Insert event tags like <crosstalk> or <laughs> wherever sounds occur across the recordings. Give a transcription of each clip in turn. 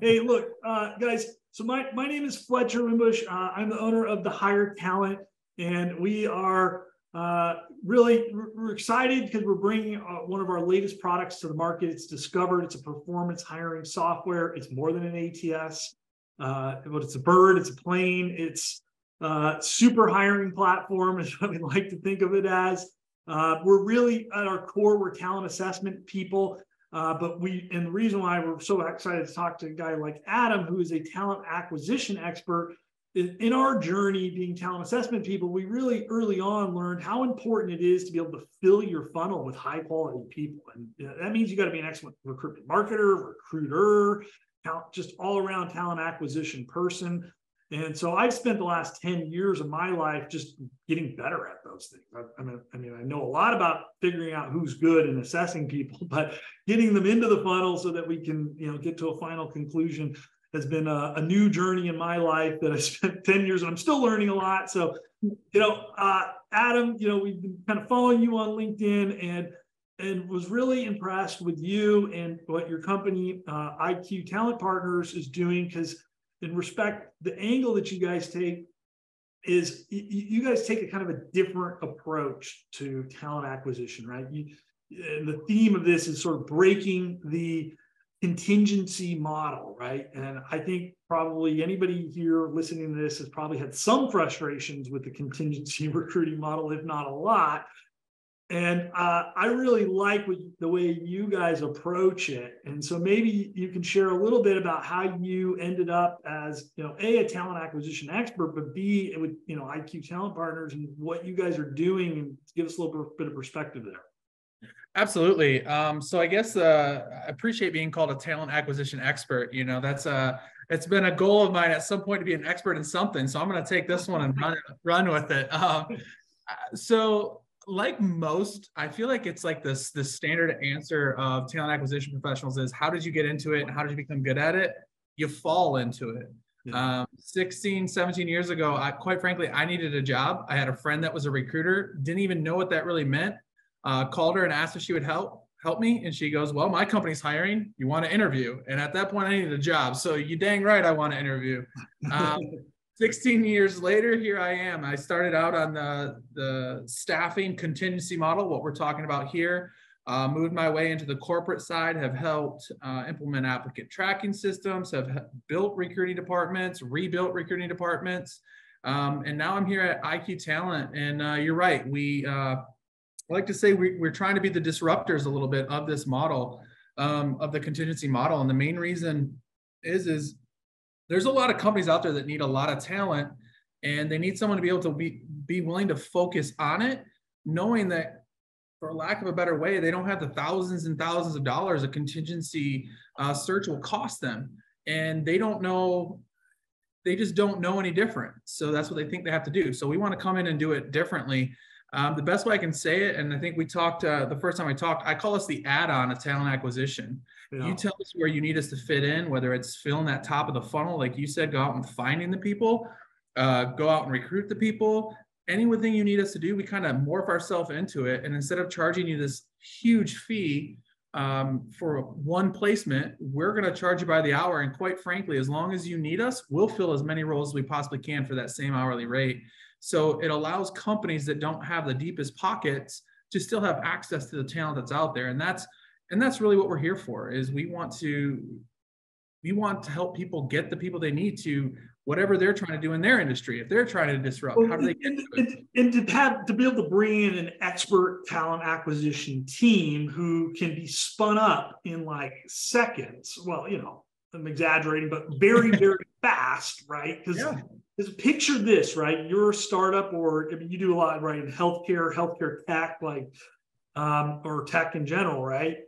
hey, look, uh, guys. So my my name is Fletcher Wimbush. Uh, I'm the owner of the Hire Talent, and we are uh, really we're excited because we're bringing uh, one of our latest products to the market. It's Discovered. It's a performance hiring software. It's more than an ATS, uh, but it's a bird. It's a plane. It's uh, super hiring platform is what we like to think of it as. Uh, we're really at our core, we're talent assessment people. Uh, but we, and the reason why we're so excited to talk to a guy like Adam, who is a talent acquisition expert, in our journey being talent assessment people, we really early on learned how important it is to be able to fill your funnel with high quality people. And that means you got to be an excellent recruitment marketer, recruiter, just all around talent acquisition person. And so I've spent the last 10 years of my life just getting better at those things. I, I, mean, I mean, I know a lot about figuring out who's good and assessing people, <laughs> but getting them into the funnel so that we can, you know, get to a final conclusion has been a, a new journey in my life that I <laughs> spent 10 years and I'm still learning a lot. So, you know, uh, Adam, you know, we've been kind of following you on LinkedIn and and was really impressed with you and what your company uh, IQ Talent Partners is doing because in respect, the angle that you guys take is you guys take a kind of a different approach to talent acquisition, right? You, and the theme of this is sort of breaking the contingency model, right? And I think probably anybody here listening to this has probably had some frustrations with the contingency <laughs> recruiting model, if not a lot. And uh, I really like what, the way you guys approach it. And so maybe you can share a little bit about how you ended up as, you know, A, a talent acquisition expert, but B, with, you know, IQ Talent Partners and what you guys are doing and give us a little bit of perspective there. Absolutely. Um, so I guess uh, I appreciate being called a talent acquisition expert. You know, that's a it's been a goal of mine at some point to be an expert in something. So I'm going to take this one and run, run with it. Um, so like most, I feel like it's like this the standard answer of talent acquisition professionals is how did you get into it and how did you become good at it? You fall into it. Um, 16, 17 years ago, I quite frankly, I needed a job. I had a friend that was a recruiter, didn't even know what that really meant. Uh, called her and asked if she would help help me, and she goes, "Well, my company's hiring. You want to interview?" And at that point, I needed a job. So you dang right, I want to interview. Um, <laughs> 16 years later, here I am. I started out on the, the staffing contingency model, what we're talking about here. Uh, moved my way into the corporate side, have helped uh, implement applicant tracking systems, have built recruiting departments, rebuilt recruiting departments. Um, and now I'm here at IQ Talent. And uh, you're right. We uh, like to say we, are trying to be the disruptors a little bit of this model, um, of the contingency model. And the main reason is, is there's a lot of companies out there that need a lot of talent and they need someone to be able to be, be willing to focus on it, knowing that for lack of a better way, they don't have the thousands and thousands of dollars a contingency uh, search will cost them. And they don't know, they just don't know any different. So that's what they think they have to do. So we want to come in and do it differently. Um, the best way I can say it, and I think we talked uh, the first time I talked, I call us the add-on of talent acquisition. Yeah. You tell us where you need us to fit in, whether it's filling that top of the funnel, like you said, go out and finding the people, uh, go out and recruit the people. Anything you need us to do, we kind of morph ourselves into it. And instead of charging you this huge fee um, for one placement, we're going to charge you by the hour. And quite frankly, as long as you need us, we'll fill as many roles as we possibly can for that same hourly rate. So it allows companies that don't have the deepest pockets to still have access to the talent that's out there. And that's and that's really what we're here for is we want to we want to help people get the people they need to whatever they're trying to do in their industry. If they're trying to disrupt, well, how do they get to it? And, to have to be able to bring in an expert talent acquisition team who can be spun up in like seconds. Well, you know, I'm exaggerating, but very, <laughs> very fast, right? Because yeah. Picture this, right? You're a startup, or I mean, you do a lot, right, in healthcare, healthcare tech, like, um, or tech in general, right?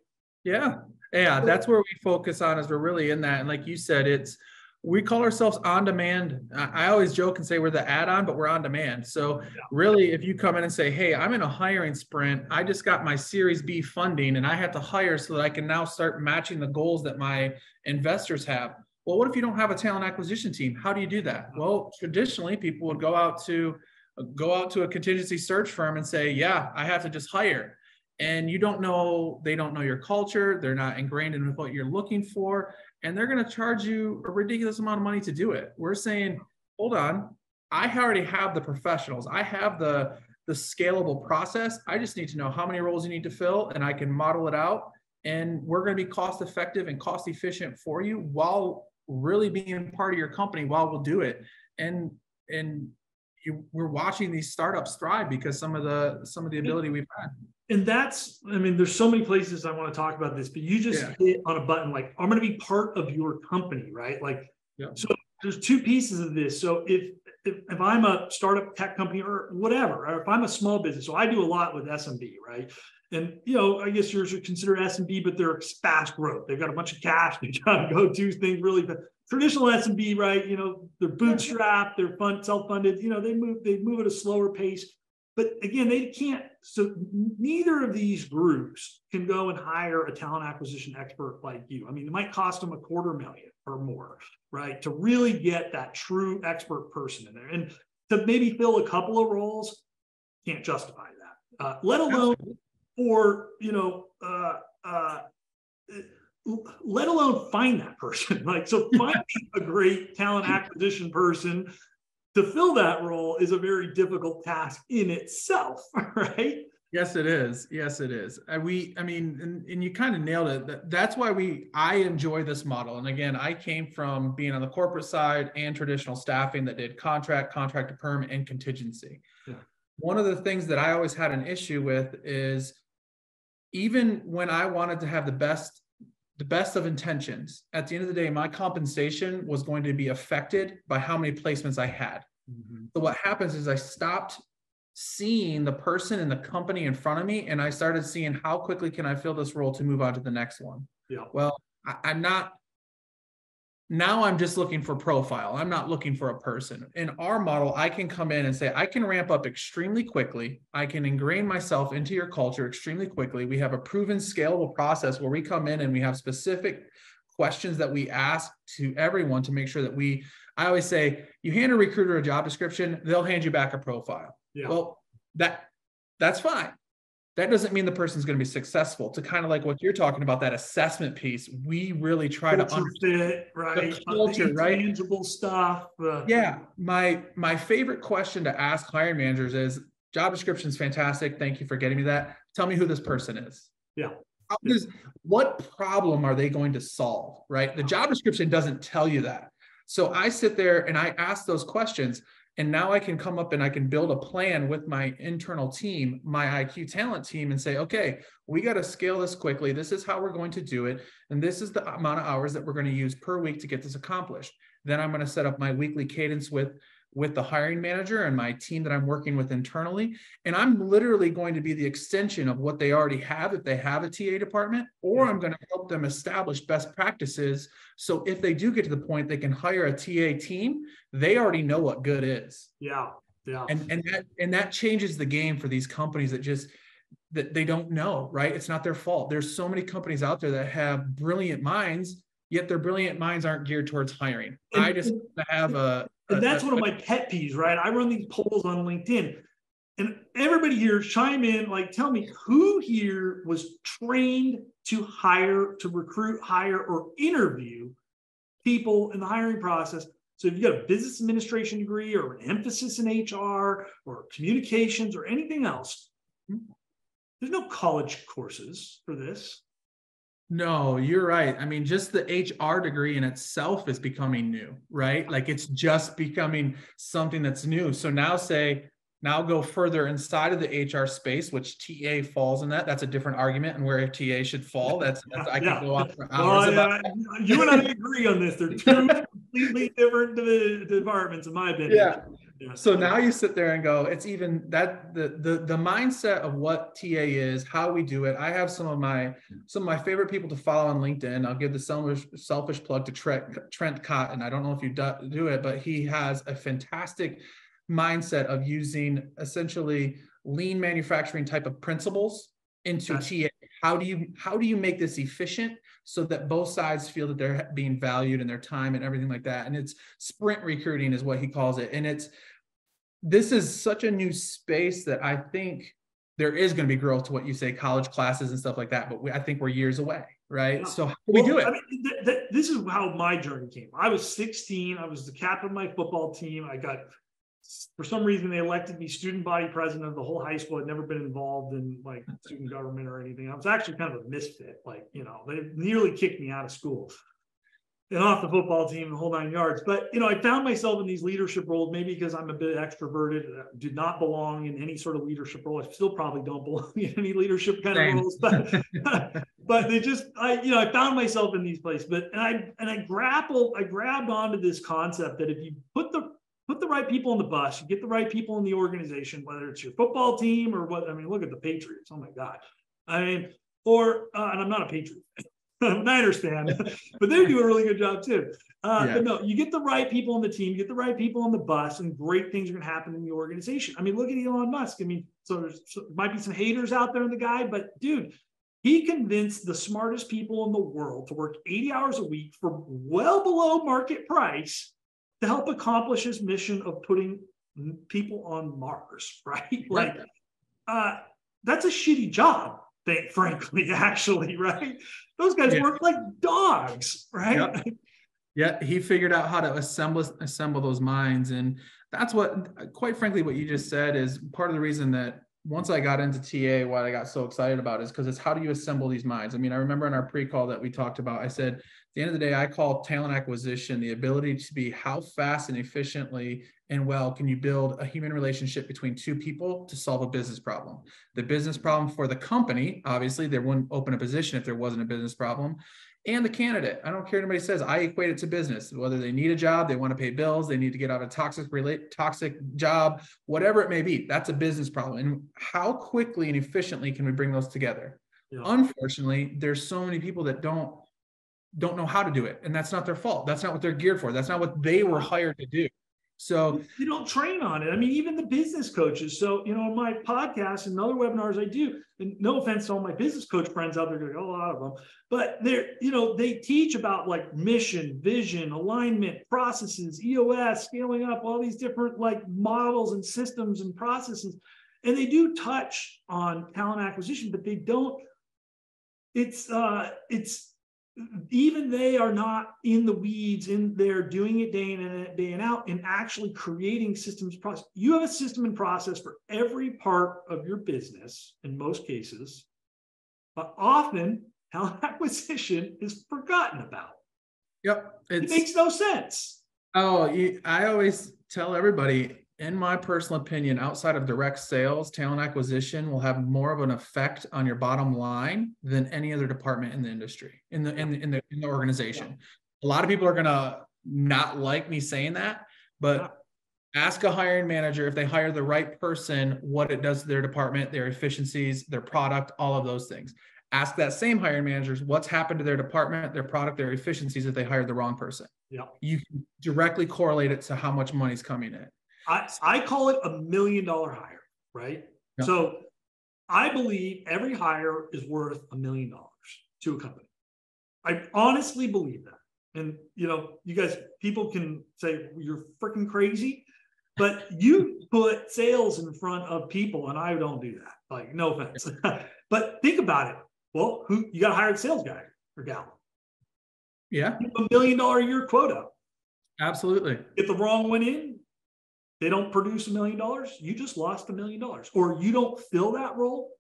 Yeah. Yeah. That's where we focus on as we're really in that. And like you said, it's, we call ourselves on demand. I always joke and say we're the add on, but we're on demand. So, really, if you come in and say, Hey, I'm in a hiring sprint, I just got my Series B funding and I have to hire so that I can now start matching the goals that my investors have. Well, what if you don't have a talent acquisition team? How do you do that? Mm-hmm. Well, traditionally, people would go out to uh, go out to a contingency search firm and say, Yeah, I have to just hire and you don't know they don't know your culture they're not ingrained in what you're looking for and they're going to charge you a ridiculous amount of money to do it. We're saying, hold on, I already have the professionals. I have the the scalable process. I just need to know how many roles you need to fill and I can model it out and we're going to be cost effective and cost efficient for you while really being part of your company while we'll do it. And and you, we're watching these startups thrive because some of the some of the ability we've had and that's i mean there's so many places i want to talk about this but you just yeah. hit on a button like i'm going to be part of your company right like yeah. so there's two pieces of this so if, if if i'm a startup tech company or whatever or if i'm a small business so i do a lot with smb right and you know i guess yours are considered SMB, but they're fast growth they've got a bunch of cash they got to go do things really fast traditional SMB, right? You know, they're bootstrapped, they're fund self-funded. You know, they move they move at a slower pace. But again, they can't. So neither of these groups can go and hire a talent acquisition expert like you. I mean, it might cost them a quarter million or more, right, to really get that true expert person in there, and to maybe fill a couple of roles, can't justify that. Uh, let alone, or you know, uh, uh, let alone find that person. <laughs> like, so finding a great talent acquisition person to fill that role is a very difficult task in itself, <laughs> right? Yes, it is. Yes, it is. And we, I mean, and, and you kind of nailed it. That's why we, I enjoy this model. And again, I came from being on the corporate side and traditional staffing that did contract, contract to perm, and contingency. Yeah. One of the things that I always had an issue with is even when I wanted to have the best the best of intentions. At the end of the day, my compensation was going to be affected by how many placements I had. Mm-hmm. So what happens is I stopped seeing the person and the company in front of me, and I started seeing how quickly can I fill this role to move on to the next one. Yeah. Well, I, I'm not now I'm just looking for profile. I'm not looking for a person. In our model, I can come in and say, I can ramp up extremely quickly. I can ingrain myself into your culture extremely quickly. We have a proven scalable process where we come in and we have specific questions that we ask to everyone to make sure that we, I always say, you hand a recruiter a job description, they'll hand you back a profile. Yeah. Well, that that's fine that doesn't mean the person's going to be successful. To kind of like what you're talking about that assessment piece we really try culture to understand right? The culture the right? tangible stuff uh, yeah my my favorite question to ask hiring managers is job description is fantastic thank you for getting me that. Tell me who this person is. Yeah. What problem are they going to solve right? The job description doesn't tell you that. So i sit there and i ask those questions and now I can come up and I can build a plan with my internal team, my IQ talent team, and say, okay, we got to scale this quickly. This is how we're going to do it. And this is the amount of hours that we're going to use per week to get this accomplished. Then I'm going to set up my weekly cadence with with the hiring manager and my team that I'm working with internally. And I'm literally going to be the extension of what they already have if they have a TA department, or I'm going to help them establish best practices. So if they do get to the point they can hire a TA team, they already know what good is. Yeah. Yeah. And and that and that changes the game for these companies that just that they don't know, right? It's not their fault. There's so many companies out there that have brilliant minds, yet their brilliant minds aren't geared towards hiring. I just have a and <laughs> that's one of my pet peeves, right? I run these polls on LinkedIn. And everybody here chime in, like, tell me who here was trained to hire, to recruit, hire, or interview people in the hiring process. So if you got a business administration degree or an emphasis in HR or communications or anything else, there's no college courses for this. No, you're right. I mean, just the HR degree in itself is becoming new, right? Like it's just becoming something that's new. So now say, now go further inside of the HR space, which TA falls in that. That's a different argument and where TA should fall. That's, that's I yeah. can go on for hours about You and I agree on this. They're two <laughs> completely different departments, in my opinion. Yeah. So now you sit there and go, it's even that the the the mindset of what TA is, how we do it. I have some of my some of my favorite people to follow on LinkedIn. I'll give the selfish selfish plug to Trent Trent Cotton. I don't know if you do it, but he has a fantastic mindset of using essentially lean manufacturing type of principles into TA. How do you how do you make this efficient so that both sides feel that they're being valued in their time and everything like that? And it's sprint recruiting is what he calls it. And it's this is such a new space that I think there is going to be growth to what you say, college classes and stuff like that. But we, I think we're years away. right? Yeah. So how do we do it? I mean, th- th- this is how my journey came. I was 16. I was the captain of my football team. I got, for some reason, they elected me student body president of the whole high school. I'd never been involved in like student government or anything. I was actually kind of a misfit. Like, you know, they nearly kicked me out of school and off the football team the whole nine yards. But you know, I found myself in these leadership roles, maybe because I'm a bit extroverted, uh, did not belong in any sort of leadership role. I still probably don't <laughs> belong in any leadership kind Same. of roles, but <laughs> but they just I you know I found myself in these places. But and I and I grappled, I grabbed onto this concept that if you put the put the right people on the bus, you get the right people in the organization, whether it's your football team or what. I mean, look at the Patriots. Oh my God. I mean, or uh, and I'm not a Patriot. <laughs> Niners fan, but they do a really good job too. Uh, yeah. But no, you get the right people on the team, you get the right people on the bus, and great things are going to happen in the organization. I mean, look at Elon Musk. I mean, so there's so, might be some haters out there in the guy, but dude, he convinced the smartest people in the world to work 80 hours a week for well below market price to help accomplish his mission of putting people on Mars, <laughs> right? Like, uh, that's a shitty job frankly, <laughs> actually, right? Those guys yeah. work like dogs, right? Yep. <laughs> Yeah, he figured out how to assemble assemble those minds, and that's what, quite frankly, what you just said is part of the reason that once I got into TA, what I got so excited about is because it's how do you assemble these minds? I mean, I remember in our pre-call that we talked about, I said, at the end of the day, I call talent acquisition the ability to be how fast and efficiently and well can you build a human relationship between two people to solve a business problem? The business problem for the company obviously they wouldn't open a position if there wasn't a business problem. And the candidate i don't care anybody says i equate it to business. Whether they need a job they want to pay bills they need to get out of a toxic relate toxic job whatever it may be that's a business problem. And how quickly and efficiently can we bring those together? Yeah. unfortunately there's so many people that don't don't know how to do it and that's not their fault. That's not what they're geared for. That's not what they were hired to do so they don't train on it. I mean, even the business coaches. So, you know, on my podcast and other webinars I do, and no offense to all my business coach friends out there, a lot of them, but they're, you know, they teach about like mission, vision, alignment, processes, EOS, scaling up, all these different like models and systems and processes. And they do touch on talent acquisition, but they don't, it's uh it's even they are not in the weeds in there doing it day in and day and out and actually creating systems process you have a system and process for every part of your business in most cases but often talent <laughs> acquisition is forgotten about. Yep it makes no sense. Oh i always tell everybody in my personal opinion, outside of direct sales, talent acquisition will have more of an effect on your bottom line than any other department in the industry, in the in the in the, in the organization. A lot of people are gonna not like me saying that, but ask a hiring manager if they hire the right person, what it does to their department, their efficiencies, their product, all of those things. Ask that same hiring managers what's happened to their department, their product, their efficiencies if they hired the wrong person. Yeah. You can directly correlate it to how much money's coming in. I, I call it a million dollar hire, right? Yeah. So I believe every hire is worth a million dollars to a company. I honestly believe that. And you know, you guys, people can say you're freaking crazy, but you put sales in front of people, and I don't do that. Like, no offense, <laughs> but think about it. Well, who you got a sales guy or gal? Yeah, a million dollar a year quota. Absolutely. Get the wrong one in, they don't produce a million dollars, you just lost a million dollars. Or you don't fill that role,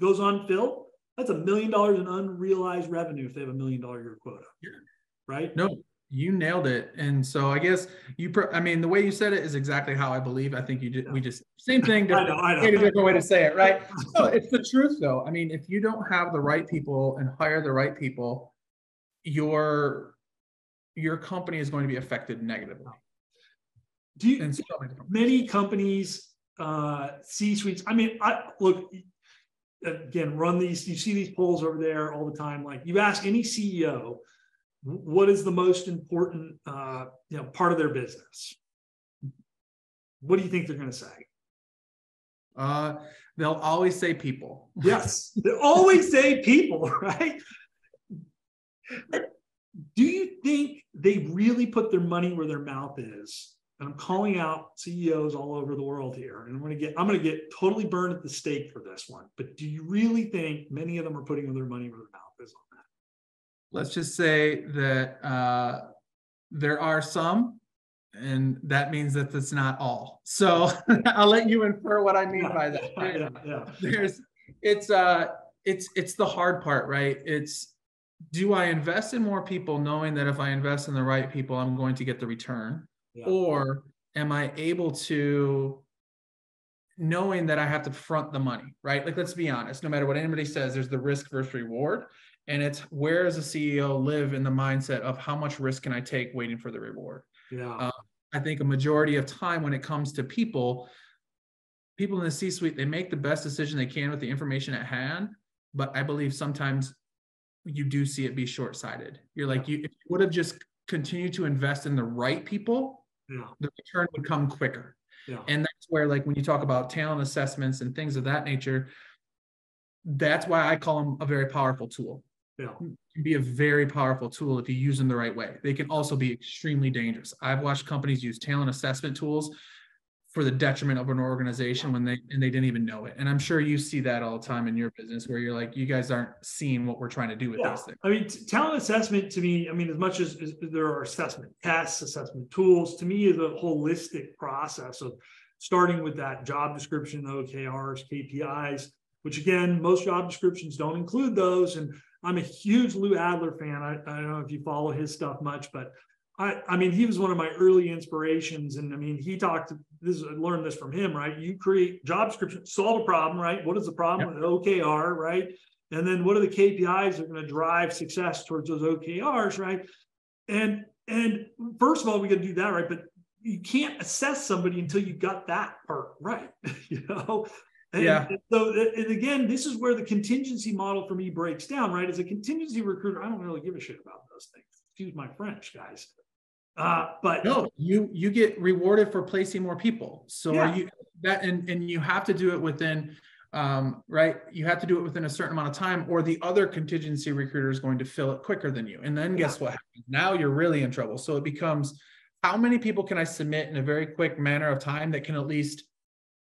goes on fill, that's a million dollars in unrealized revenue if they have a million dollar year quota. Right? No, you nailed it. And so I guess you, I mean, the way you said it is exactly how I believe. I think you did, yeah. we just, same thing, different, <laughs> I know, I know. a different way to say it, right? no, it's the truth though. I mean, if you don't have the right people and hire the right people, your, your company is going to be affected negatively. Do you, so many companies, uh, C suites? I mean, I look again, run these. You see these polls over there all the time. Like you ask any CEO, what is the most important, uh, you know, part of their business? What do you think they're going to say? Uh, they'll always say people. yes, they always say people, <laughs> right? Do you think they really put their money where their mouth is and I'm calling out CEOs all over the world here. And I'm going to get I'm going to get totally burned at the stake for this one. But do you really think many of them are putting their money where their mouth is on that? let's just say that uh, there are some, and that means that it's not all. So <laughs> I'll let you infer what I mean by that. Yeah, yeah. There's, it's uh, it's it's the hard part, right? It's do I invest in more people knowing that if I invest in the right people, I'm going to get the return? Yeah. Or am I able to knowing that I have to front the money, right? Like, let's be honest, no matter what anybody says, there's the risk versus reward. And it's where does a CEO live in the mindset of how much risk can I take waiting for the reward? Yeah. Uh, I think a majority of time when it comes to people, people in the C suite, they make the best decision they can with the information at hand. But I believe sometimes you do see it be short sighted. You're like, you, if you would have just continued to invest in the right people, yeah. the return would come quicker. Yeah. And that's where, like, when you talk about talent assessments and things of that nature, that's why I call them a very powerful tool. Yeah. Can be a very powerful tool if you use them the right way. They can also be extremely dangerous. I've watched companies use talent assessment tools for the detriment of an organization when they and they didn't even know it. And I'm sure you see that all the time in your business where you're like, you guys aren't seeing what we're trying to do with Yeah. these things. I mean, t- talent assessment to me, I mean, as much as, as there are assessment tests, assessment tools, to me is a holistic process of starting with that job description, OKRs, KPIs, which again, most job descriptions don't include those. And I'm a huge Lou Adler fan. I, I don't know if you follow his stuff much, but I, I mean, he was one of my early inspirations. And I mean, he talked, this, is, I learned this from him, right? You create job description, solve a problem, right? What is the problem with OKR, right? And then what are the KPIs that are going to drive success towards those OKRs, right? And and first of all, we got to do that right, but you can't assess somebody until you got that part right, <laughs> you know. And Yeah. So and again, this is where the contingency model for me breaks down, right? As a contingency recruiter, I don't really give a shit about those things. Excuse my French, guys. Uh, but No, you you get rewarded for placing more people. So Yeah. are you that and and you have to do it within um right you have to do it within a certain amount of time or the other contingency recruiter is going to fill it quicker than you and then guess what happens now you're really in trouble so it becomes how many people can i submit in a very quick manner of time that can at least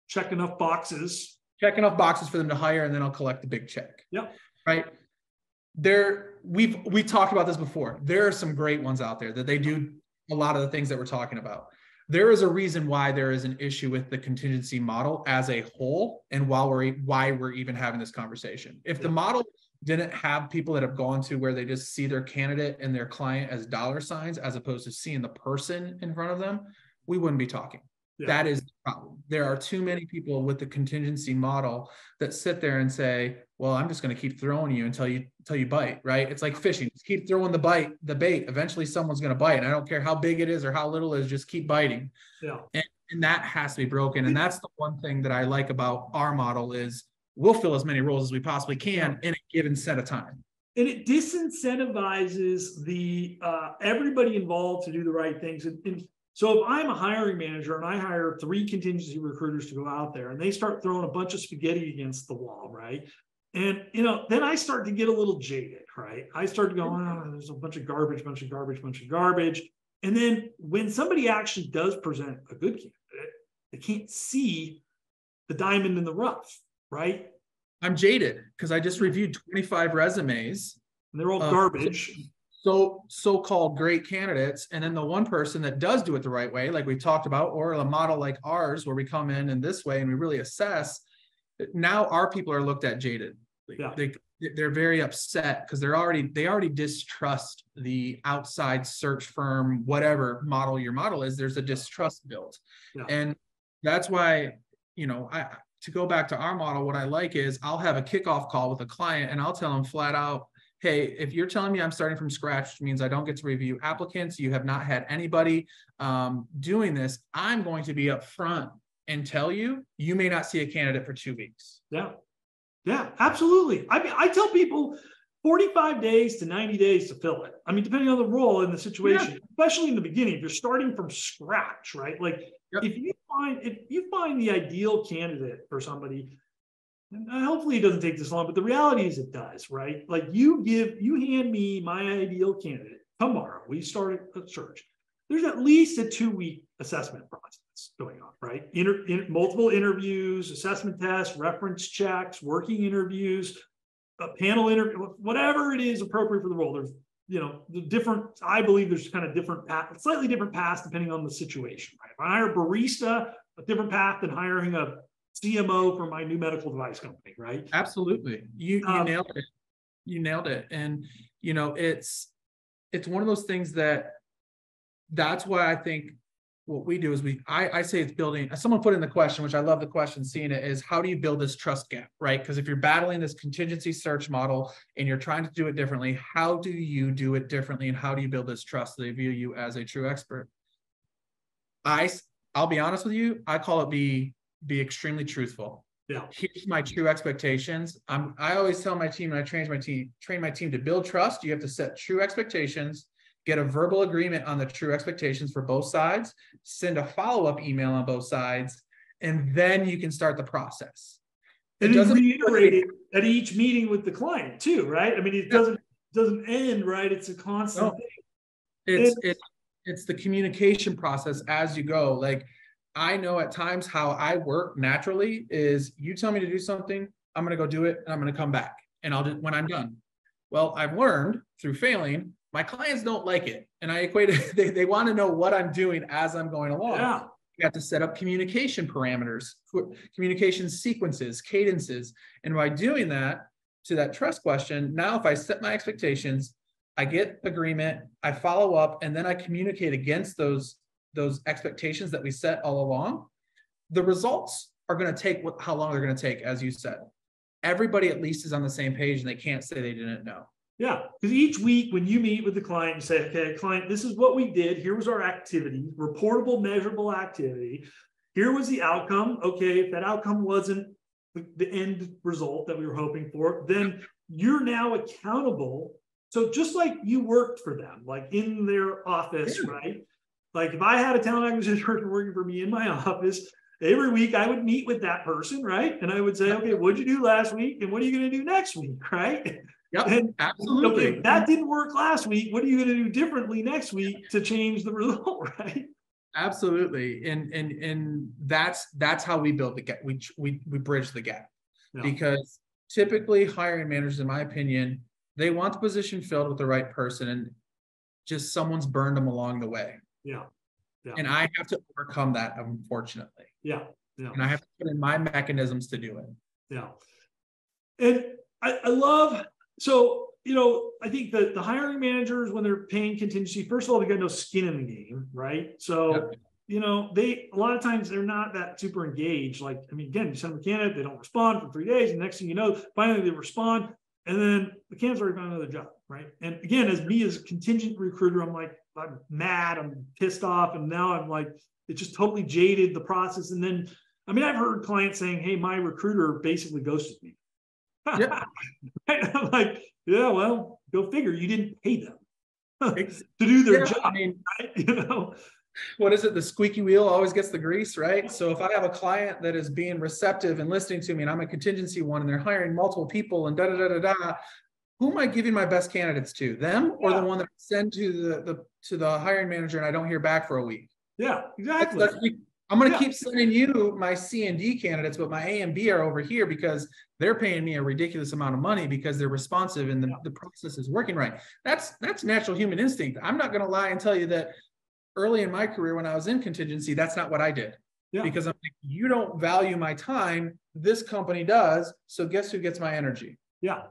check enough boxes. check enough boxes for them to hire and then I'll collect the big check. Yep. Right. There we've we talked about this before. There are some great ones out there that they do a lot of the things that we're talking about. There is a reason why there is an issue with the contingency model as a whole and while we're why we're even having this conversation. If the model didn't have people that have gone to where they just see their candidate and their client as dollar signs as opposed to seeing the person in front of them, we wouldn't be talking. Yeah. That is the problem. There are too many people with the contingency model that sit there and say, "Well, I'm just going to keep throwing you until you until you bite." Right? It's like fishing. Just keep throwing the bite, the bait. Eventually, someone's going to bite. And I don't care how big it is or how little it is. Just keep biting. Yeah. And that has to be broken. And that's the one thing that I like about our model is we'll fill as many roles as we possibly can in a given set of time. and it disincentivizes the uh, everybody involved to do the right things. And, and so if I'm a hiring manager and I hire three contingency recruiters to go out there and they start throwing a bunch of spaghetti against the wall, right? And you know, then I start to get a little jaded, right? I start to go, oh, there's a bunch of garbage, bunch of garbage, bunch of garbage. And then when somebody actually does present a good candidate, they can't see the diamond in the rough, right? I'm jaded because I just reviewed 25 resumes And they're all garbage. So so-called great candidates. And then the one person that does do it the right way like we talked about or a model like ours where we come in in this way and we really assess now our people are looked at jaded. Yeah. they they're very upset because they're already they already distrust the outside search firm whatever model your model is. There's a distrust built. Yeah. and that's why you know i to go back to our model what i like is i'll have a kickoff call with a client and i'll tell them flat out hey, if you're telling me I'm starting from scratch, which means I don't get to review applicants, you have not had anybody um, doing this, I'm going to be upfront and tell you, you may not see a candidate for two weeks. Yeah. Yeah, absolutely. I mean, I tell people 45 days to 90 days to fill it. I mean, depending on the role and the situation, especially in the beginning, if you're starting from scratch, right? Like Yep. if you find if you find the ideal candidate for somebody, Uh, hopefully it doesn't take this long, but the reality is it does, right? Like you give, you hand me my ideal candidate tomorrow. We start a search. There's at least a two week assessment process going on, right? Inter, in, multiple interviews, assessment tests, reference checks, working interviews, a panel interview, whatever it is appropriate for the role. There's you know, the different, I believe there's kind of different path, slightly different paths depending on the situation. Right? If I hire a barista, a different path than hiring a CMO for my new medical device company, right? Absolutely. You, you um, nailed it. You nailed it. And, you know, it's, it's one of those things that that's why I think what we do is we I, I say it's building someone put in the question which i love the question seeing it is how do you build this trust gap right because if you're battling this contingency search model and you're trying to do it differently how do you do it differently and how do you build this trust so they view you as a true expert i i'll be honest with you i call it be be extremely truthful yeah here's my true expectations i'm i always tell my team and i train my team train my team to build trust you have to set true expectations get a verbal agreement on the true expectations for both sides, send a follow up email on both sides, and then you can start the process. It and doesn't reiterate it at each meeting with the client too, right? I mean, it doesn't doesn't end, right? It's a constant no. thing. It's and, it's it's the communication process as you go. Like I know at times how I work naturally is you tell me to do something, I'm gonna go do it, and I'm gonna come back, and I'll do when I'm done. Well, I've learned through failing my clients don't like it. And I equate it, <laughs> they, they want to know what I'm doing as I'm going along. Yeah. You have to set up communication parameters, communication sequences, cadences. And by doing that, to that trust question, now if I set my expectations, I get agreement, I follow up, and then I communicate against those, those expectations that we set all along, the results are going to take what, how long they're going to take, as you said. Everybody at least is on the same page and they can't say they didn't know. Yeah, because each week when you meet with the client, you say, okay, client, this is what we did. Here was our activity, reportable, measurable activity. Here was the outcome. Okay, if that outcome wasn't the end result that we were hoping for, then you're now accountable. So just like you worked for them, like in their office, yeah. right? Like if I had a talent acquisition <laughs> person working for me in my office, every week I would meet with that person, right? And I would say, okay, what'd you do last week? And what are you going to do next week, <laughs> right? Yep, and, absolutely. Okay, that didn't work last week. What are you going to do differently next week to change the <laughs> result, right? Absolutely, and and and that's that's how we build the gap. We we we bridge the gap yeah. because typically hiring managers, in my opinion, they want the position filled with the right person, and just someone's burned them along the way. Yeah. yeah. And I have to overcome that, unfortunately. Yeah. Yeah. And I have to put in my mechanisms to do it. Yeah. And I, I love so you know, I think that the hiring managers, when they're paying contingency, first of all, they got no skin in the game, right? So, yep. you know, they a lot of times they're not that super engaged. Like, I mean, again, you send them a candidate, they don't respond for three days, and next thing you know, finally they respond, and then the candidate's already found another job, right? And again, as me as contingent recruiter, I'm like, I'm mad, I'm pissed off, and now I'm like, it just totally jaded the process. And then, I mean, I've heard clients saying, "Hey, my recruiter basically ghosted me." Yeah. <laughs> I'm like, yeah, well, go figure. You didn't pay them <laughs> to do their yeah, job. I mean, right? <laughs> you know, what is it? The squeaky wheel always gets the grease, right? So if I have a client that is being receptive and listening to me, and I'm a contingency one, and they're hiring multiple people, and da da da da da, who am I giving my best candidates to? Them or yeah. the one that I send to the, the to the hiring manager and I don't hear back for a week? Yeah, exactly. That's, that's, I'm going to yeah. keep sending you my C and D candidates, but my A and B are over here because they're paying me a ridiculous amount of money because they're responsive and the, yeah. the process is working right. That's that's natural human instinct. I'm not going to lie and tell you that early in my career when I was in contingency, that's not what I did. Yeah. Because I'm like, you don't value my time. This company does. So guess who gets my energy? Yeah.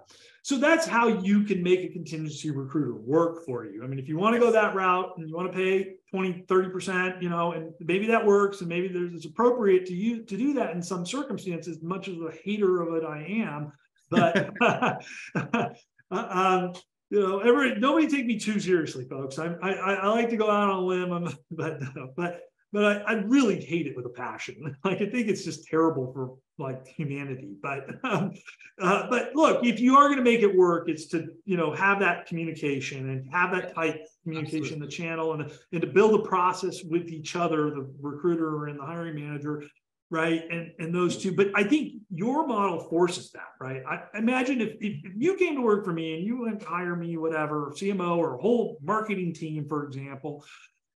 So that's how you can make a contingency recruiter work for you. I mean, if you want to go that route and you want to pay 20, 30%, you know, and maybe that works and maybe there's it's appropriate to you to do that in some circumstances, much as a hater of it I am. But <laughs> <laughs> um, you know, every nobody take me too seriously, folks. I I, I like to go out on a limb, I'm, <laughs> but but but I, I really hate it with a passion. Like I think it's just terrible for like humanity. But <laughs> um, uh, but look, if you are going to make it work, it's to you know have that communication and have that tight communication in the channel and and to build a process with each other, the recruiter and the hiring manager, right? And and those two. But I think your model forces that, right? I imagine if if, if you came to work for me and you went to hire me, whatever CMO or a whole marketing team, for example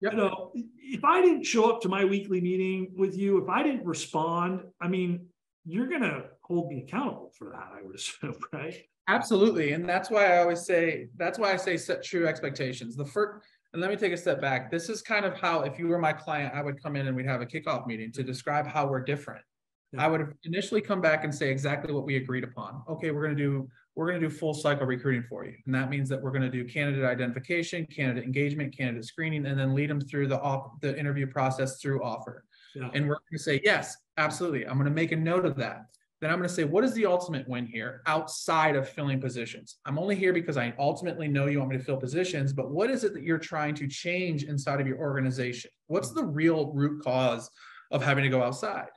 Yep. You know, if I didn't show up to my weekly meeting with you, if I didn't respond, I mean, you're going to hold me accountable for that, I would <laughs> assume, right? Absolutely. And that's why I always say, that's why I say set true expectations. The first, and let me take a step back. This is kind of how, if you were my client, I would come in and we'd have a kickoff meeting to describe how we're different. Yeah. I would initially come back and say exactly what we agreed upon. Okay, we're going to do we're going to do full cycle recruiting for you, and that means that we're going to do candidate identification, candidate engagement, candidate screening, and then lead them through the off the interview process through offer. Yeah. And we're going to say yes, absolutely. I'm going to make a note of that. Then I'm going to say, what is the ultimate win here outside of filling positions? I'm only here because I ultimately know you want me to fill positions, but what is it that you're trying to change inside of your organization? What's the real root cause of having to go outside?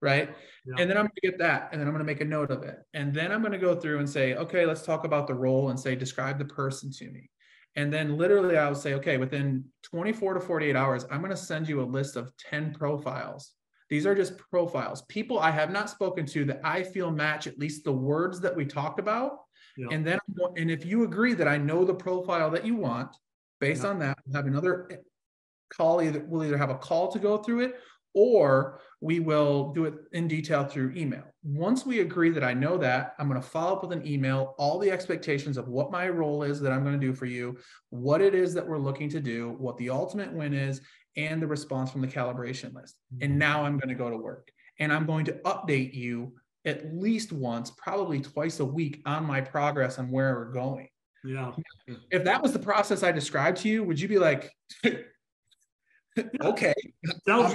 Right. Yeah. And then I'm going to get that. And then I'm going to make a note of it. And then I'm going to go through and say, okay, let's talk about the role and say, describe the person to me. And then literally I would say, okay, within 24 to 48 hours, I'm going to send you a list of 10 profiles. These are just profiles, people I have not spoken to that I feel match at least the words that we talked about. Yeah. And then, and if you agree that I know the profile that you want, based Yeah. on that, we'll have another eh, call. Either we'll either have a call to go through it, or we will do it in detail through email. Once we agree that I know that, I'm going to follow up with an email, all the expectations of what my role is that I'm going to do for you, what it is that we're looking to do, what the ultimate win is, and the response from the calibration list. And mm-hmm. now I'm going to go to work and I'm going to update you at least once, probably twice a week on my progress and where we're going. Yeah. If that was the process I described to you, would you be like, <laughs> okay, Sounds.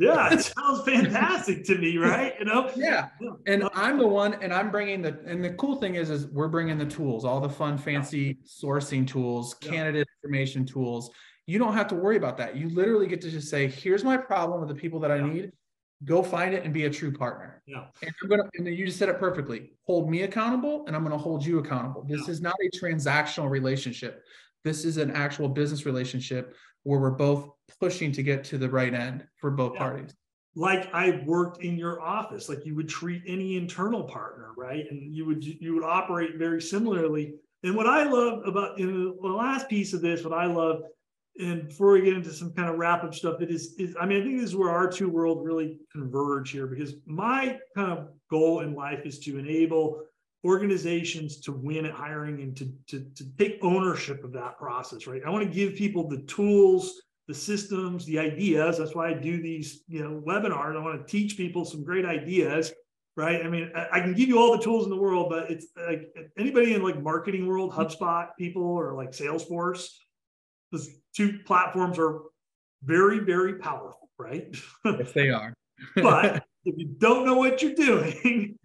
Yeah, <laughs> it sounds fantastic to me, right? You know? Yeah. And I'm the one, and I'm bringing the, and the cool thing is, is we're bringing the tools, all the fun, fancy sourcing tools, candidate information tools. You don't have to worry about that. You literally get to just say, here's my problem with the people that I need. Go find it and be a true partner. Yeah. And I'm gonna, and then you just said it perfectly. Hold me accountable, and I'm gonna hold you accountable. This Yeah. is not a transactional relationship. This is an actual business relationship where we're both pushing to get to the right end for both Yeah. parties. like I worked in your office, like you would treat any internal partner, right? And you would you would operate very similarly. And what I love about in the last piece of this, what I love, and before we get into some kind of wrap up stuff, it is is I mean I think this is where our two worlds really converge here because my kind of goal in life is to enable organizations to win at hiring and to, to, to take ownership of that process, right? I want to give people the tools the systems, the ideas. That's why I do these, you know, webinars. I want to teach people some great ideas, right? I mean, I, I can give you all the tools in the world, but it's like anybody in like marketing world, HubSpot people or like Salesforce, those two platforms are very, very powerful, right? Yes, they are. <laughs> but <laughs> if you don't know what you're doing,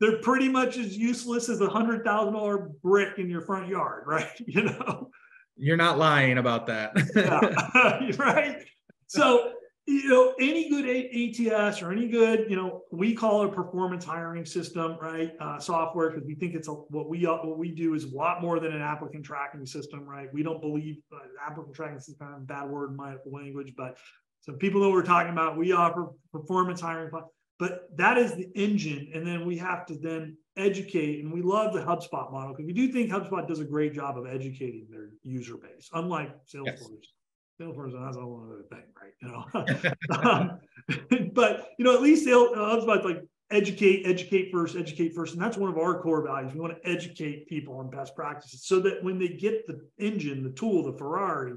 they're pretty much as useless as a hundred thousand dollar brick in your front yard, right? <laughs> You know. You're not lying about that. yeah, <laughs> right. So, you know, any good ATS or any good, you know, we call it a performance hiring system, right? Uh, software because we think it's a, what we uh, what we do is a lot more than an applicant tracking system, right? We don't believe uh, applicant tracking is kind of a bad word in my language, but so people know what we're talking about. We offer performance hiring, but that is the engine, and then we have to then educate. And we love the HubSpot model because we do think HubSpot does a great job of educating their user base, unlike Salesforce. Yes. Salesforce that's a whole other thing, right? You know, <laughs> um, <laughs> but you know, at least Sales, uh, HubSpot's like educate, educate first, educate first, and that's one of our core values. We want to educate people on best practices so that when they get the engine, the tool, the Ferrari,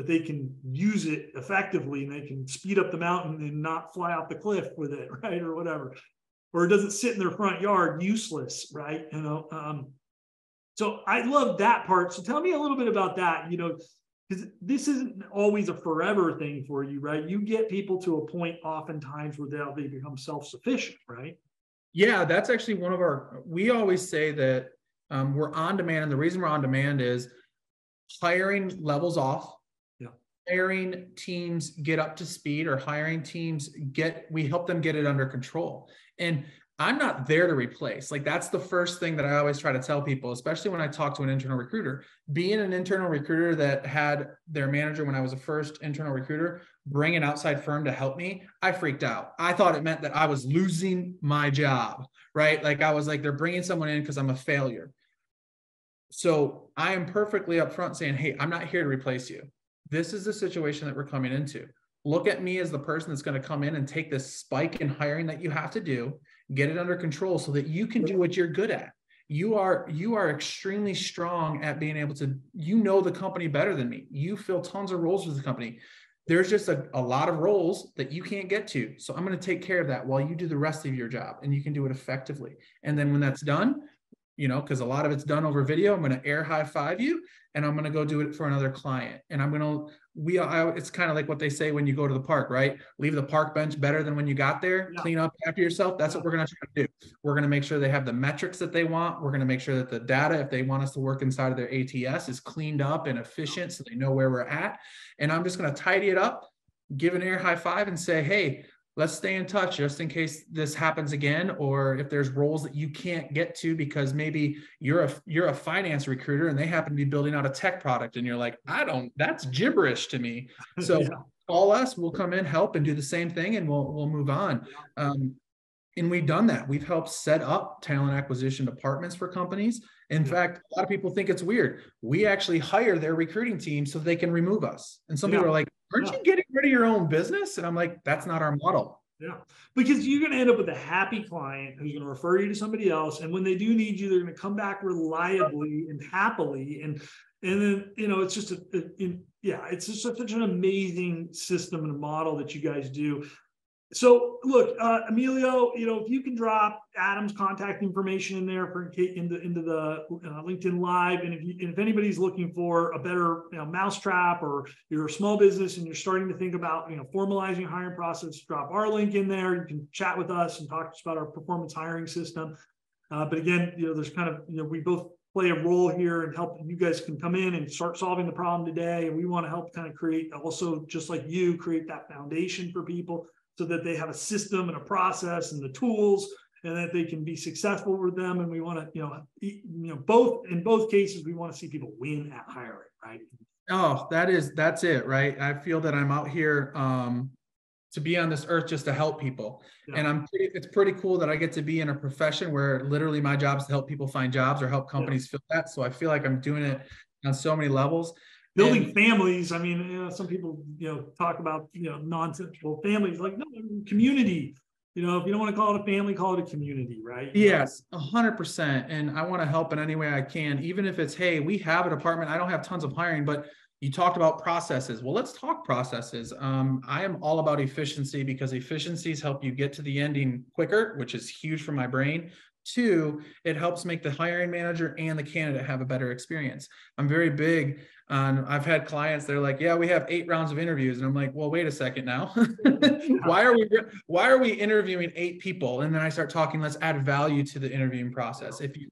that they can use it effectively and they can speed up the mountain and not fly off the cliff with it, <laughs> right, or whatever, or it doesn't sit in their front yard useless, right? You know, um, so I love that part. So tell me a little bit about that. You know, because this isn't always a forever thing for you, right? You get people to a point oftentimes where they become self-sufficient, right? Yeah, that's actually one of our. We always say that um, we're on demand, and the reason we're on demand is hiring levels off. Hiring teams get up to speed, or hiring teams get. We help them get it under control, and I'm not there to replace. Like that's the first thing that I always try to tell people, especially when I talk to an internal recruiter. Being an internal recruiter that had their manager when I was a first internal recruiter bring an outside firm to help me, I freaked out. I thought it meant that I was losing my job, right? Like I was like, they're bringing someone in because I'm a failure. So I am perfectly upfront saying, hey, I'm not here to replace you. This is the situation that we're coming into. Look at me as the person that's going to come in and take this spike in hiring that you have to do, get it under control so that you can do what you're good at. you are you are extremely strong at being able to you know the company better than me. You fill tons of roles with the company. There's just a, a lot of roles that you can't get to. So i'm going to take care of that while you do the rest of your job and you can do it effectively. And then when that's done you know because a lot of it's done over video i'm going to air high five you and i'm going to go do it for another client. And i'm going to we I, it's kind of like what they say when you go to the park right? Leave the park bench better than when you got there yeah. clean up after yourself. That's what we're going to try to do. We're going to make sure they have the metrics that they want. We're going to make sure that the data if they want us to work inside of their ats is cleaned up and efficient so they know where we're at. And i'm just going to tidy it up give an air high five and say hey let's stay in touch just in case this happens again or if there's roles that you can't get to because maybe you're a you're a finance recruiter and they happen to be building out a tech product and you're like i don't that's gibberish to me <laughs> so yeah. call us we'll come in help and do the same thing and we'll we'll move on um, and we've done that we've helped set up talent acquisition departments for companies in yeah. fact a lot of people think it's weird we actually hire their recruiting team so they can remove us and some yeah. people are like aren't yeah. you getting rid of your own business? And I'm like, that's not our model. Yeah, because you're going to end up with a happy client who's going to refer you to somebody else, and when they do need you, they're going to come back reliably and happily, and and then you know it's just a, a yeah, it's just such an amazing system and model that you guys do. So look, uh, Emilio, you know, if you can drop Adam's contact information in there for into into the uh, LinkedIn Live, and if you, and if anybody's looking for a better you know, mousetrap, or you're a small business and you're starting to think about you know formalizing hiring process, drop our link in there. You can chat with us and talk to us about our performance hiring system. Uh, but again, you know, there's kind of you know we both play a role here and help you guys can come in and start solving the problem today and we want to help kind of create also just like you create that foundation for people so that they have a system and a process and the tools and that they can be successful with them. And we want to, you know, you know, both in both cases, we want to see people win at hiring, right? Oh, that is that's it, right? I feel that I'm out here um, to be on this earth just to help people, yeah. and I'm pretty, it's pretty cool that I get to be in a profession where literally my job is to help people find jobs or help companies yeah. fill that. So I feel like I'm doing it on so many levels building and, families. I mean, you know, some people, you know, talk about, you know, non-sensible families, like no community. You know, if you don't want to call it a family, call it a community, right? Yes, a hundred percent. And I want to help in any way I can, even if it's, hey, we have a department. I don't have tons of hiring, but you talked about processes. Well, let's talk processes. Um, I am all about efficiency because efficiencies help you get to the ending quicker, which is huge for my brain. Two, it helps make the hiring manager and the candidate have a better experience. I'm very big on, I've had clients, they're like, yeah, we have eight rounds of interviews. And I'm like, well, wait a second now. <laughs> why are we, why are we interviewing eight people? And then I start talking, let's add value to the interviewing process. If you,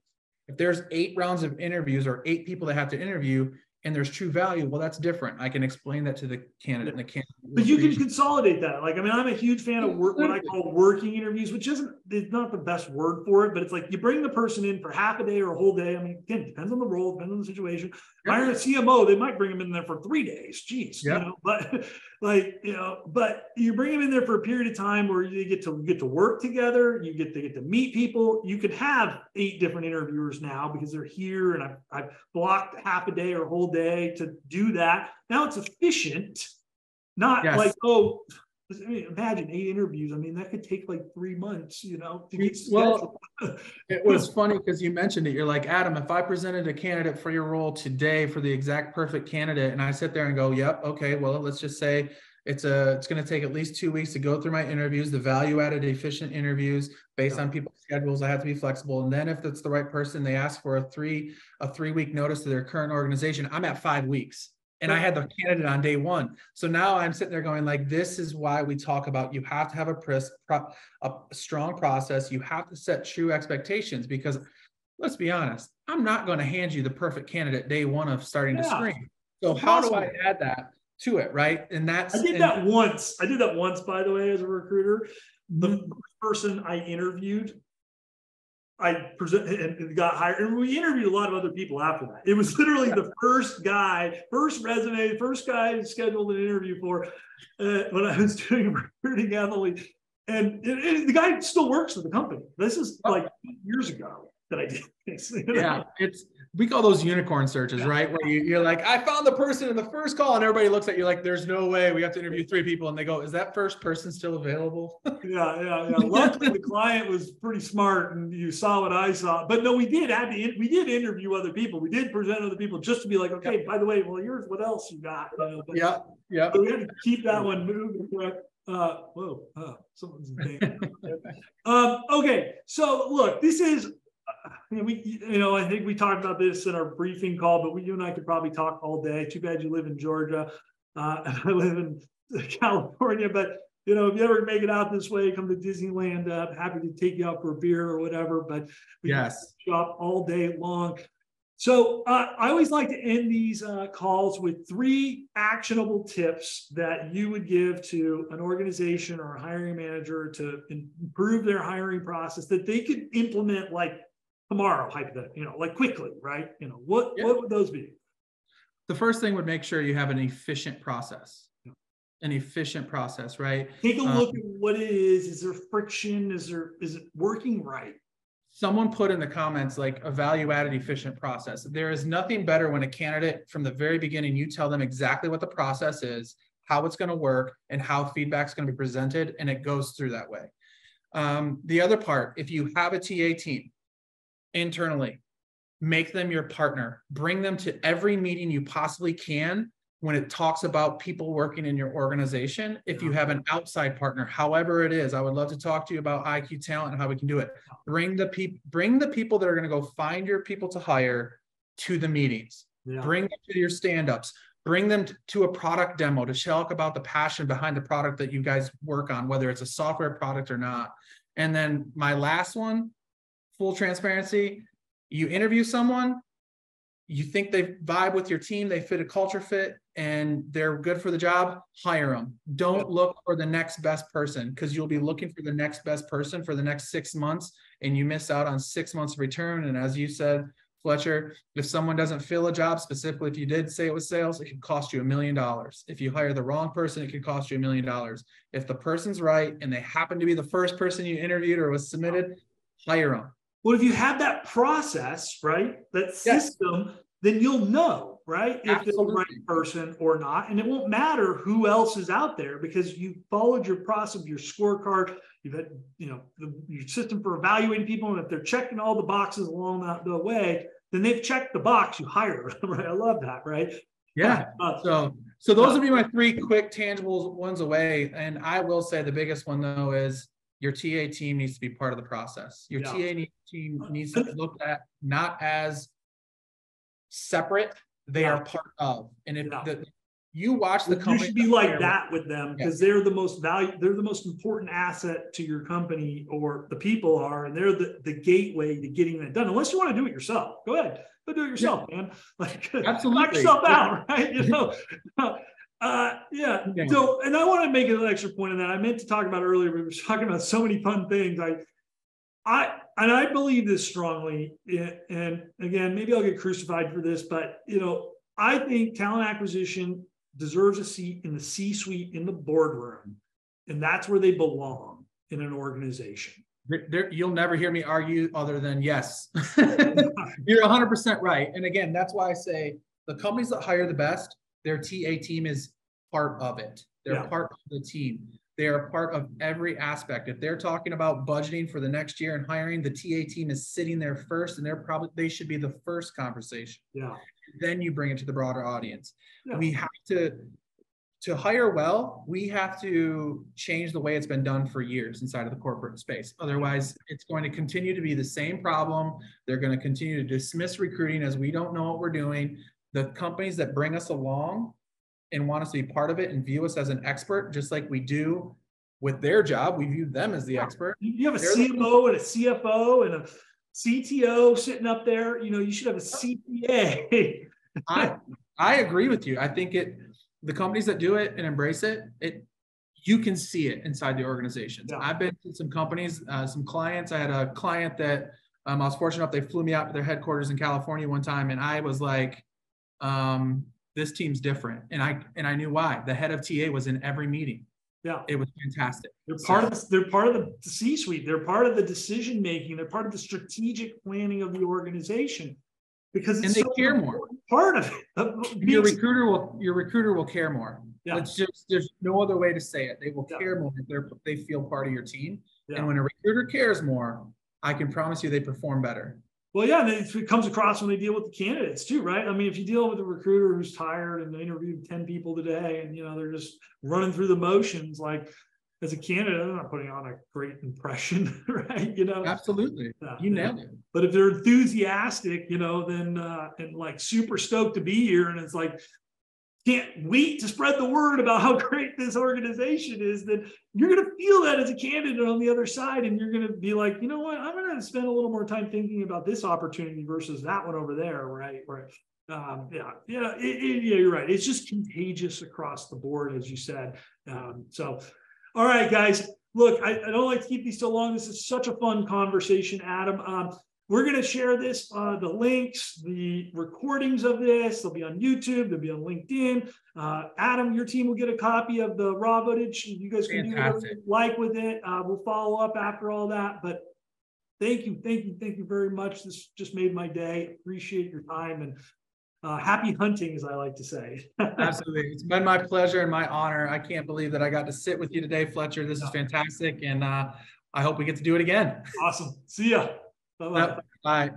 if there's eight rounds of interviews or eight people that have to interview, and there's true value, well, that's different. I can explain that to the candidate and the candidate. But you can consolidate that. Like, I mean, I'm a huge fan of work, what I call working interviews, which isn't it's not the best word for it, but it's like you bring the person in for half a day or a whole day. I mean, again, depends on the role, depends on the situation. Yep. Hiring a CMO, they might bring them in there for three days. Jeez, yep. you know, but <laughs> like, you know, but you bring them in there for a period of time where you get to get to work together, you get to get to meet people. You could have eight different interviewers now because they're here and I've, I've blocked half a day or a whole day to do that. Now it's efficient, not yes. like, oh, I mean, imagine eight interviews. I mean, that could take like three months, you know. well, <laughs> it was funny because you mentioned it. You're like, Adam, if I presented a candidate for your role today for the exact perfect candidate, and I sit there and go, Yep, okay, well, let's just say it's a it's going to take at least two weeks to go through my interviews, the value added, efficient interviews based on people's schedules. I have to be flexible, and then if it's the right person, they ask for a three a three week notice to their current organization. I'm at five weeks and I had the candidate on day one. So now I'm sitting there going like, this is why we talk about you have to have a, press, a strong process. You have to set true expectations because let's be honest, I'm not going to hand you the perfect candidate day one of starting yeah. to screen. So how do I add that to it, right? And that's I did and, that once. I did that once, by the way, as a recruiter. The mm-hmm. person I interviewed I present and got hired, and we interviewed a lot of other people after that. It was literally the first guy, first resume, first guy scheduled an interview for uh, when I was <laughs> doing recruiting heavily. And it, it, the guy still works for the company. This is like years ago that I did this. You know? Yeah, it's we call those unicorn searches, right? Where you, you're like, I found the person in the first call, and everybody looks at you like, there's no way we have to interview three people. And they go, Is that first person still available? <laughs> yeah, yeah, yeah. Luckily, the client was pretty smart, and you saw what I saw. But no, we did have to. We did interview other people. We did present other people just to be like, okay, by the way, well, here's what else you got. You know, but, yeah, yeah. we had to keep that one moving. Uh, whoa, uh, someone's <laughs> um, okay, so look, this is we, you know, I think we talked about this in our briefing call, but we, you and I could probably talk all day. Too bad you live in Georgia. Uh, <laughs> I live in <laughs> California, but you know, if you ever make it out this way, come to Disneyland. Uh, happy to take you out for a beer or whatever. But we yes, shop all day long. So uh, I always like to end these uh, calls with three actionable tips that you would give to an organization or a hiring manager to improve their hiring process that they could implement like tomorrow, hypothetically, you know, like quickly, right? You know, what yeah. what would those be? The first thing would make sure you have an efficient process. An efficient process, right? Take a look um, at what it is. Is there friction? Is there is it working right? someone put in the comments like a value added efficient process. There is nothing better when a candidate from the very beginning, you tell them exactly what the process is, how it's going to work, and how feedback is going to be presented, and it goes through that way. Um, the other part, if you have a TA team internally, make them your partner, bring them to every meeting you possibly can when it talks about people working in your organization, if you have an outside partner, however it is, I would love to talk to you about IQTalent and how we can do it. Bring the people, bring the people that are going to go find your people to hire to the meetings. Yeah. Bring them to your stand-ups. Bring them to a product demo to talk about the passion behind the product that you guys work on, whether it's a software product or not. And then my last one, full transparency, you interview someone, you think they vibe with your team, they fit a culture fit, and they're good for the job, hire them. Don't look for the next best person because you'll be looking for the next best person for the next six months and you miss out on six months of return. And as you said, Fletcher, if someone doesn't fill a job, specifically if you did say it was sales, it could cost you a million dollars. If you hire the wrong person, it could cost you a million dollars. If the person's right and they happen to be the first person you interviewed or was submitted, hire them. Well, if you have that process, right, that system, yes. then you'll know, right, if Absolutely. it's the right person or not. And it won't matter who else is out there because you followed your process, your scorecard, you've had, you know, the, your system for evaluating people. And if they're checking all the boxes along that, the way, then they've checked the box, you hire them, <laughs> right? I love that, right? Yeah. Uh, so so those would be my three quick tangible ones away. And I will say the biggest one though is your TA team needs to be part of the process. Your yeah. TA team needs to be looked at not as separate, they yeah. are part of. And if yeah. the, you watch the company, you should be like that with them because they're the most value, they're the most important asset to your company, or the people are, and they're the, the gateway to getting that done. Unless you want to do it yourself, go ahead, go do it yourself, man. <laughs> Like absolutely knock yourself out, <laughs> right? You know. <laughs> Uh, yeah. So, and I want to make an extra point on that. I meant to talk about earlier. We were <laughs> talking about so many fun things. I, I, and I believe this strongly. And again, maybe I'll get crucified for this, but you know, I think talent acquisition deserves a seat in the C-suite in the boardroom, and that's where they belong in an organization. There, you'll never hear me argue other than yes. <laughs> You're 100% right. And again, that's why I say the companies that hire the best their TA team is part of it. They're yeah. part of the team. They are part of every aspect. If they're talking about budgeting for the next year and hiring, the TA team is sitting there first, and they're probably they should be the first conversation. Yeah. Then you bring it to the broader audience. Yeah. We have to to hire well, we have to change the way it's been done for years inside of the corporate space. Otherwise, it's going to continue to be the same problem. They're going to continue to dismiss recruiting as we don't know what we're doing the companies that bring us along and want us to be part of it and view us as an expert, just like we do with their job, we view them as the expert. You have a They're CMO the- and a CFO and a CTO sitting up there. You know, you should have a CPA. <laughs> I I agree with you. I think it the companies that do it and embrace it, it you can see it inside the organizations. Yeah. I've been to some companies, uh, some clients. I had a client that um, I was fortunate enough they flew me out to their headquarters in California one time, and I was like, um, this team's different. And I and I knew why. The head of TA was in every meeting. Yeah. It was fantastic. They're part so, of the, they're part of the C-suite. They're part of the decision making. They're part of the strategic planning of the organization. because And they such care more. Part of it. Your recruiter will, your recruiter will care more. Yeah. It's just, there's no other way to say it. They will Yeah. care more if they're, they feel part of your team. Yeah. And when a recruiter cares more, I can promise you they perform better. Well, yeah, and it comes across when they deal with the candidates too, right? I mean, if you deal with a recruiter who's tired and they interviewed 10 people today and you know they're just running through the motions, like as a candidate, they're not putting on a great impression, <laughs> right? You know, Absolutely. You nailed it. but if they're enthusiastic, you know, then uh and like super stoked to be here, and it's like can't wait to spread the word about how <laughs> great this organization is, then you're gonna feel that as a candidate on the other side, and you're gonna be like, you know what, I'm gonna spend a little more time thinking about this opportunity versus that one over there, right? Right. Um, yeah, yeah, it- it- yeah, you're right. It's just contagious across the board, as you said. Um, so, all right, guys, look, I, I don't like to keep these so long. This is such a fun conversation, Adam. Um, we're going to share this, uh, the links, the recordings of this. They'll be on YouTube, they'll be on LinkedIn. Uh, Adam, your team will get a copy of the raw footage. You guys can do whatever you like with it. Uh, we'll follow up after all that. But thank you, thank you, thank you very much. This just made my day. Appreciate your time and uh, happy hunting, as I like to say. <laughs> Absolutely. It's been my pleasure and my honor. I can't believe that I got to sit with you today, Fletcher. This is fantastic. And uh, I hope we get to do it again. awesome. See ya. Bye bye. Bye.